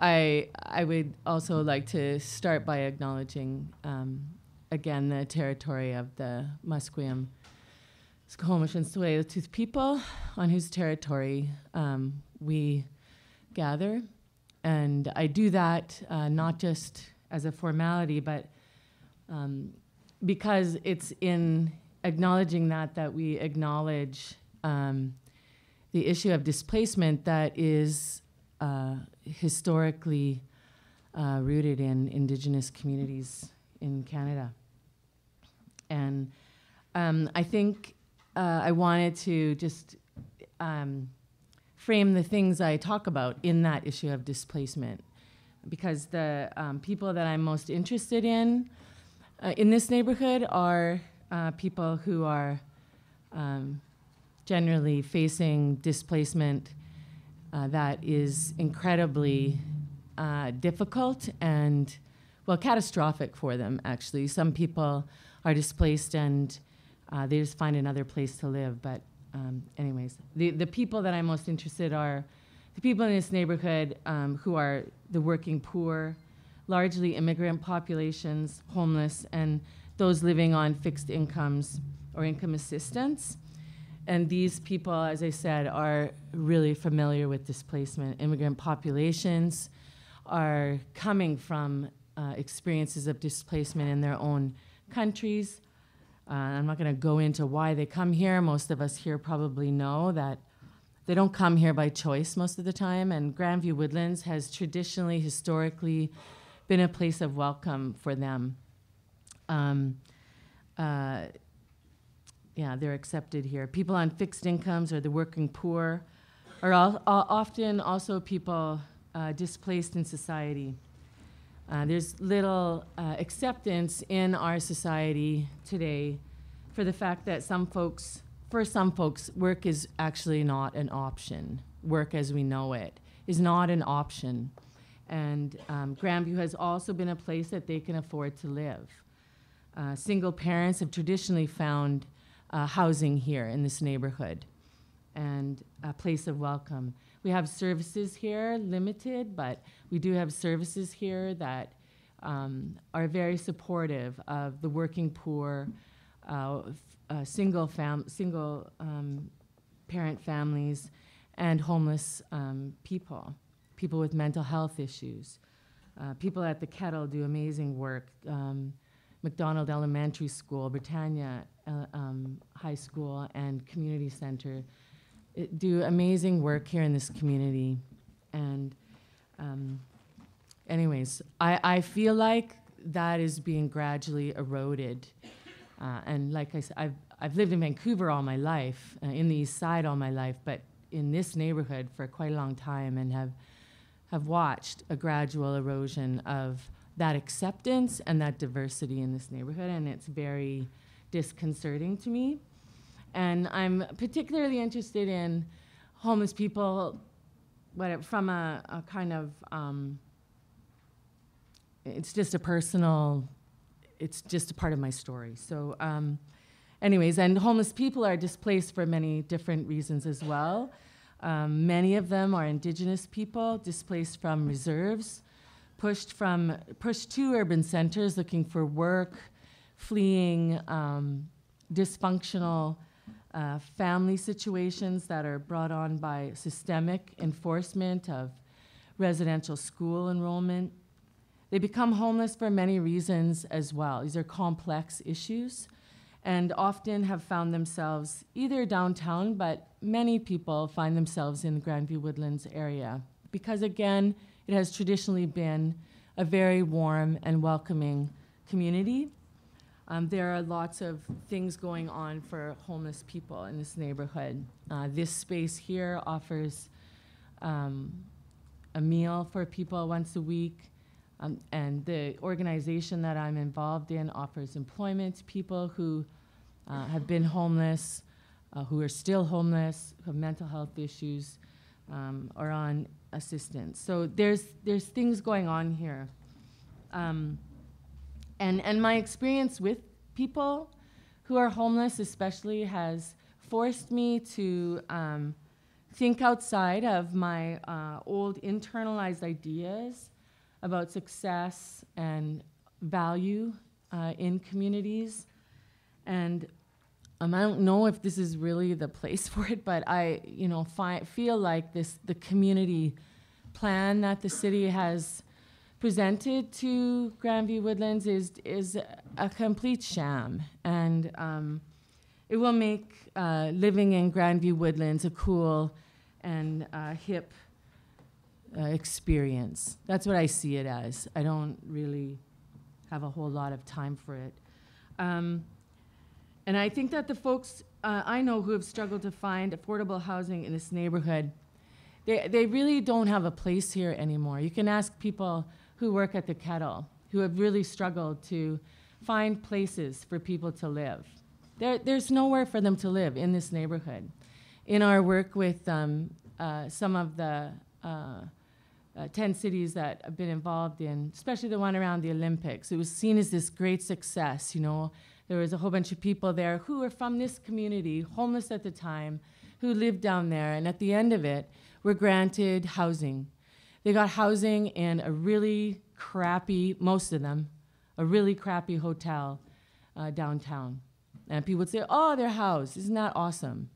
I I would also like to start by acknowledging um, again the territory of the Musqueam Squamish and Tsleil-Waututh people on whose territory um, we gather, and I do that uh, not just as a formality, but um, because it's in acknowledging that that we acknowledge um, the issue of displacement that is uh, historically uh, rooted in Indigenous communities in Canada. And um, I think uh, I wanted to just um, frame the things I talk about in that issue of displacement because the um, people that I'm most interested in uh, in this neighborhood are uh, people who are um, generally facing displacement uh, that is incredibly uh, difficult and, well, catastrophic for them, actually. Some people are displaced and uh, they just find another place to live. But, um, anyways, the, the people that I'm most interested are the people in this neighborhood um, who are the working poor, largely immigrant populations, homeless, and those living on fixed incomes or income assistance. And these people, as I said, are really familiar with displacement. Immigrant populations are coming from uh, experiences of displacement in their own countries. Uh, I'm not going to go into why they come here. Most of us here probably know that they don't come here by choice most of the time. And Grandview Woodlands has traditionally, historically, been a place of welcome for them. Um, uh, yeah, they're accepted here. People on fixed incomes or the working poor are often also people uh, displaced in society. Uh, there's little uh, acceptance in our society today for the fact that some folks, for some folks, work is actually not an option. Work as we know it is not an option. And um, Grandview has also been a place that they can afford to live. Uh, single parents have traditionally found uh, housing here in this neighborhood and a place of welcome. We have services here, limited, but we do have services here that um, are very supportive of the working poor, uh, uh, single, fam- single um, parent families, and homeless um, people, people with mental health issues. Uh, people at the Kettle do amazing work. Um, McDonald Elementary School, Britannia uh, um, High School, and Community Center it do amazing work here in this community. And, um, anyways, I, I feel like that is being gradually eroded. Uh, and like I said, I've, I've lived in Vancouver all my life, uh, in the East Side all my life, but in this neighborhood for quite a long time, and have have watched a gradual erosion of that acceptance and that diversity in this neighborhood, and it's very disconcerting to me. And I'm particularly interested in homeless people what, from a, a kind of, um, it's just a personal, it's just a part of my story. So, um, anyways, and homeless people are displaced for many different reasons as well. Um, many of them are indigenous people displaced from reserves, pushed from pushed to urban centers looking for work, fleeing um, dysfunctional uh, family situations that are brought on by systemic enforcement of residential school enrollment. They become homeless for many reasons as well. These are complex issues and often have found themselves either downtown, but many people find themselves in the Grandview Woodlands area because, again, it has traditionally been a very warm and welcoming community. Um, there are lots of things going on for homeless people in this neighborhood. Uh, this space here offers um, a meal for people once a week, um, and the organization that I'm involved in offers employment to people who uh, have been homeless, uh, who are still homeless, who have mental health issues, um, or on assistance. So there's there's things going on here. Um, and, and my experience with people who are homeless, especially, has forced me to um, think outside of my uh, old internalized ideas about success and value uh, in communities. And um, I don't know if this is really the place for it, but I, you know, fi- feel like this the community plan that the city has presented to Grandview Woodlands is is a complete sham, and um, it will make uh, living in Grandview Woodlands a cool and uh, hip uh, experience. That's what I see it as. I don't really have a whole lot of time for it. Um, and I think that the folks uh, I know who have struggled to find affordable housing in this neighborhood, they, they really don't have a place here anymore. You can ask people who work at the kettle who have really struggled to find places for people to live. There, there's nowhere for them to live in this neighborhood. In our work with um, uh, some of the uh, uh, 10 cities that I've been involved in, especially the one around the Olympics, it was seen as this great success. You know, there was a whole bunch of people there who were from this community, homeless at the time, who lived down there, and at the end of it, were granted housing. They got housing in a really crappy, most of them, a really crappy hotel uh, downtown. And people would say, "Oh, their house isn't that awesome?"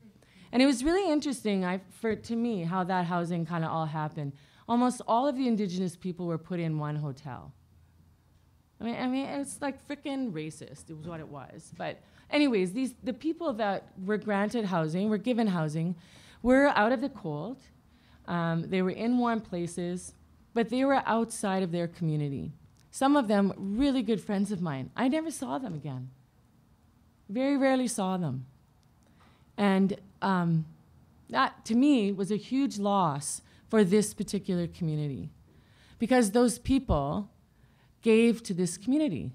And it was really interesting, I, for to me, how that housing kind of all happened. Almost all of the indigenous people were put in one hotel. I mean, I mean, it's like freaking racist. It was what it was. But, anyways, these the people that were granted housing, were given housing, were out of the cold. Um, they were in warm places, but they were outside of their community. Some of them really good friends of mine. I never saw them again. Very rarely saw them. And um, that, to me, was a huge loss for this particular community because those people gave to this community.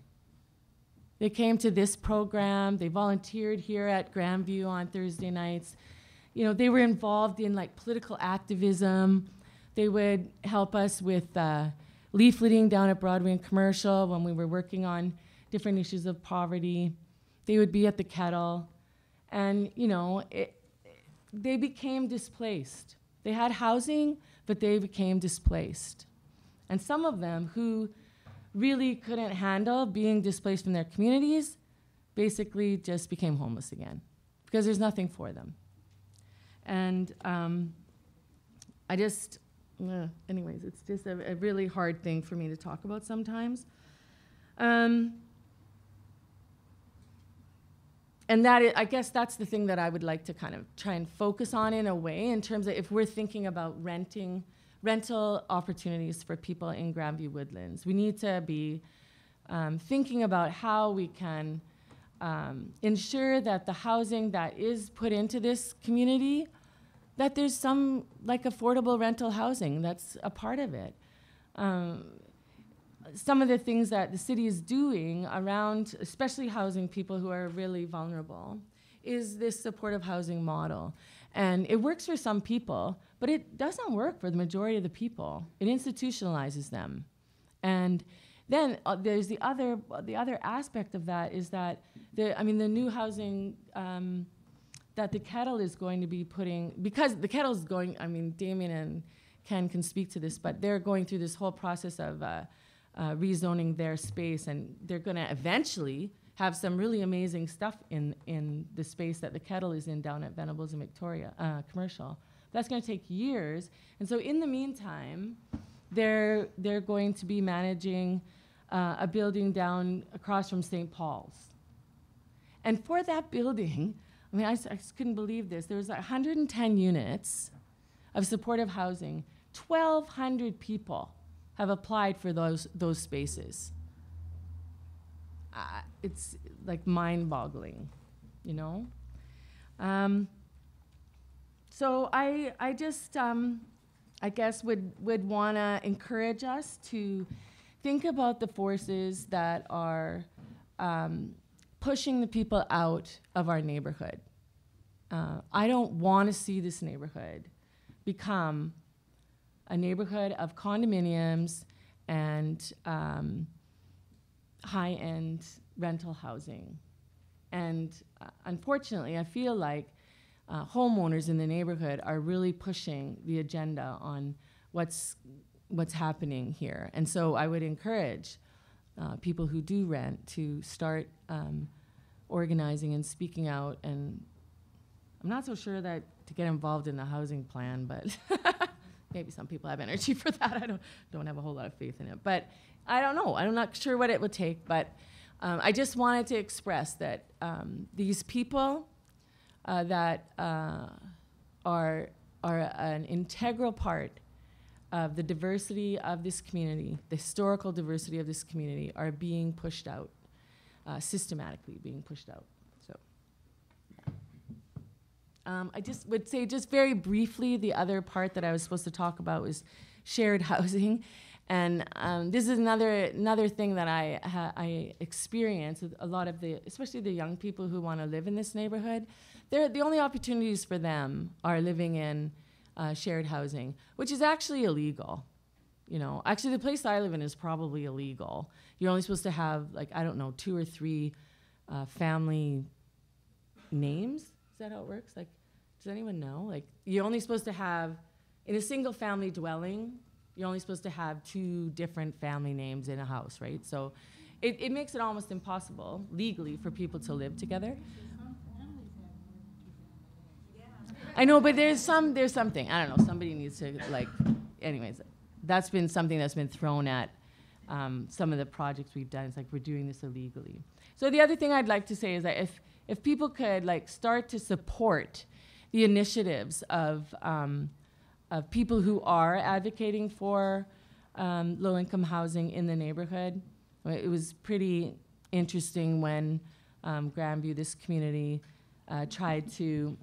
They came to this program, they volunteered here at Grandview on Thursday nights. You know, they were involved in like political activism. They would help us with uh, leafleting down at Broadway and Commercial when we were working on different issues of poverty. They would be at the kettle. And, you know, it, they became displaced. They had housing, but they became displaced. And some of them who really couldn't handle being displaced from their communities basically just became homeless again because there's nothing for them. And um, I just, uh, anyways, it's just a, a, really hard thing for me to talk about sometimes. Um, and that is, I guess that's the thing that I would like to kind of try and focus on in a way in terms of if we're thinking about renting rental opportunities for people in Grandview Woodlands. We need to be um, thinking about how we can um, ensure that the housing that is put into this community, that there's some like affordable rental housing that's a part of it. Um, some of the things that the city is doing around, especially housing people who are really vulnerable, is this supportive housing model. And it works for some people, but it doesn't work for the majority of the people. It institutionalizes them. And then uh, there's the other, the other aspect of that is that, the, I mean, the new housing um, that the kettle is going to be putting, because the kettle is going, I mean, Damien and Ken can speak to this, but they're going through this whole process of uh, uh, rezoning their space, and they're going to eventually have some really amazing stuff in, in the space that the kettle is in down at Venables and Victoria uh, Commercial. That's going to take years. And so in the meantime, they're, they're going to be managing uh, a building down across from St. Paul's. And for that building, I mean, I, I couldn't believe this. There was 110 units of supportive housing. 1,200 people have applied for those, those spaces. Uh, it's like mind-boggling, you know? Um, so I, I just, um, I guess, would, would want to encourage us to think about the forces that are um, pushing the people out of our neighborhood. Uh, I don't want to see this neighborhood become a neighborhood of condominiums and um, high-end rental housing. And uh, unfortunately, I feel like uh, homeowners in the neighborhood are really pushing the agenda on what's what's happening here. And so I would encourage uh, people who do rent to start um, organizing and speaking out. And I'm not so sure that to get involved in the housing plan, but maybe some people have energy for that. I don't don't have a whole lot of faith in it, but I don't know. I'm not sure what it would take, but um, I just wanted to express that um, these people uh, that uh, are are an integral part of the diversity of this community, the historical diversity of this community, are being pushed out, uh, systematically being pushed out. So, um, I just would say, just very briefly, the other part that I was supposed to talk about was shared housing, and um, this is another another thing that I I experience a lot of the, especially the young people who want to live in this neighborhood. They're, the only opportunities for them are living in uh, shared housing, which is actually illegal. You know, actually, the place I live in is probably illegal. You're only supposed to have like I don't know two or three uh, family names. Is that how it works? Like, does anyone know? Like, you're only supposed to have in a single family dwelling. You're only supposed to have two different family names in a house, right? So, it, it makes it almost impossible legally for people to live together. I know, but there's some there's something. I don't know. Somebody needs to like. Anyways, that's been something that's been thrown at um, some of the projects we've done. It's like we're doing this illegally. So the other thing I'd like to say is that if if people could like start to support the initiatives of um, of people who are advocating for um, low income housing in the neighborhood, it was pretty interesting when um, Grandview, this community, uh, tried to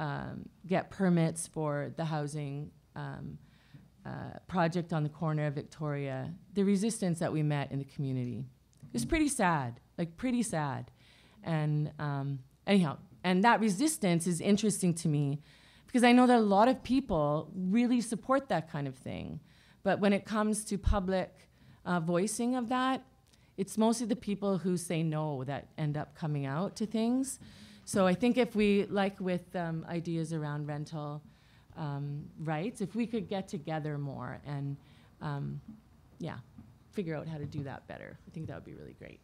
um, get permits for the housing um, uh, project on the corner of Victoria, the resistance that we met in the community is pretty sad, like pretty sad. And um, anyhow, and that resistance is interesting to me because I know that a lot of people really support that kind of thing. But when it comes to public uh, voicing of that, it's mostly the people who say no that end up coming out to things. So I think if we, like with um, ideas around rental um, rights, if we could get together more and, um, yeah, figure out how to do that better, I think that would be really great.